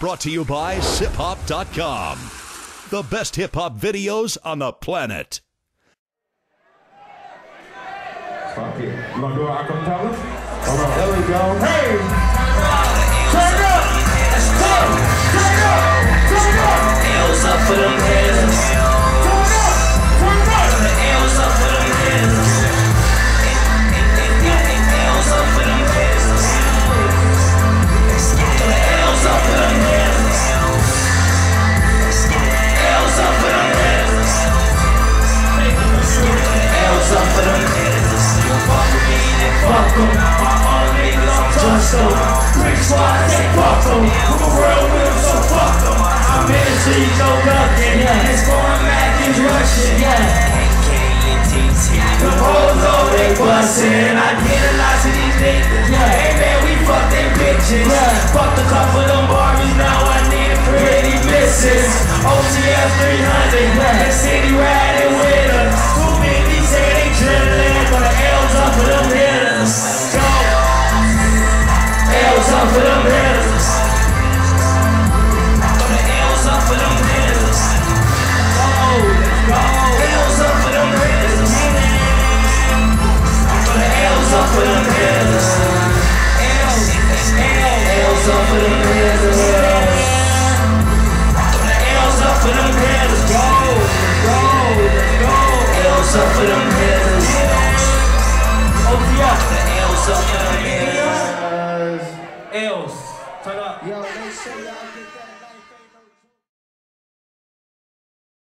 Brought to you by CypHop.com. The best hip hop videos on the planet. Fuck it. You gonna do an acapella? Hold on. There we go. Hey! Fuck. I'm a real will, so fuck 'em. I'm in the street, no nothing. Yeah. It's going back, it's rushing. Yeah. The hoes all they bustin'. I get a lot to these niggas. Yeah. Hey man, we fuck them bitches. Yeah. Fucked a couple of them Barbies, now I need a pretty missus. OTF 300. Eos. Turn up. Yo, make sure y'all get that.